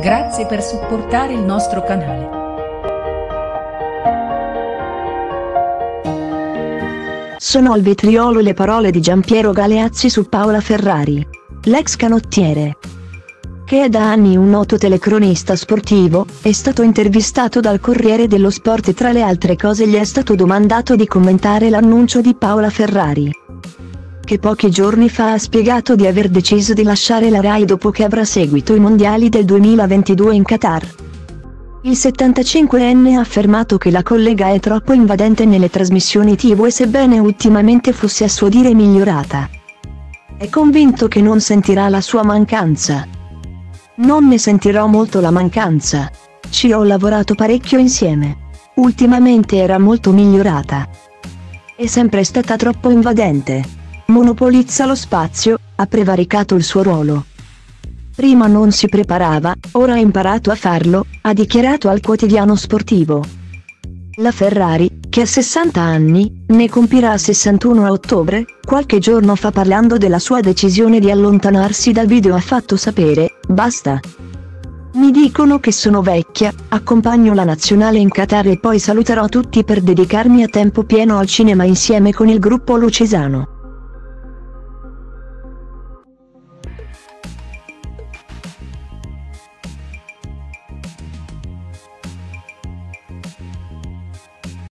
Grazie per supportare il nostro canale. Sono al vetriolo le parole di Giampiero Galeazzi su Paola Ferrari. L'ex canottiere, che è da anni un noto telecronista sportivo, è stato intervistato dal Corriere dello Sport e tra le altre cose gli è stato domandato di commentare l'annuncio di Paola Ferrari che pochi giorni fa ha spiegato di aver deciso di lasciare la RAI dopo che avrà seguito i mondiali del 2022 in Qatar. Il 75enne ha affermato che la collega è troppo invadente nelle trasmissioni tv e sebbene ultimamente fosse a suo dire migliorata. È convinto che non sentirà la sua mancanza. Non ne sentirò molto la mancanza. Ci ho lavorato parecchio insieme. Ultimamente era molto migliorata. È sempre stata troppo invadente monopolizza lo spazio, ha prevaricato il suo ruolo. Prima non si preparava, ora ha imparato a farlo, ha dichiarato al quotidiano sportivo. La Ferrari, che ha 60 anni, ne compirà 61 a ottobre, qualche giorno fa parlando della sua decisione di allontanarsi dal video ha fatto sapere, basta. Mi dicono che sono vecchia, accompagno la nazionale in Qatar e poi saluterò tutti per dedicarmi a tempo pieno al cinema insieme con il gruppo lucesano.